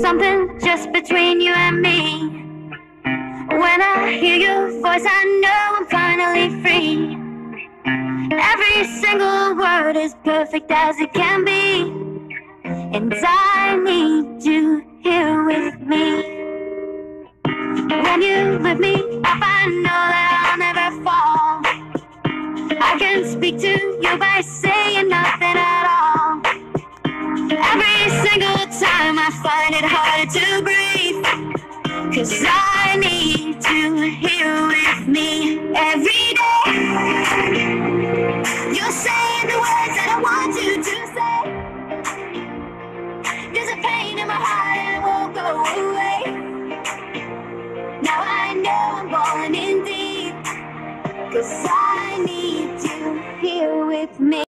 something just between you and me. When I hear your voice, I know I'm finally free. Every single word is perfect as it can be. And I need you here with me. When you lift me up, I know that I'll never fall. I can speak to you by saying I find it hard to breathe. Cause I need you here with me every day. You're saying the words that I want you to say. There's a pain in my heart and it won't go away. Now I know I'm falling in deep. Cause I need you here with me.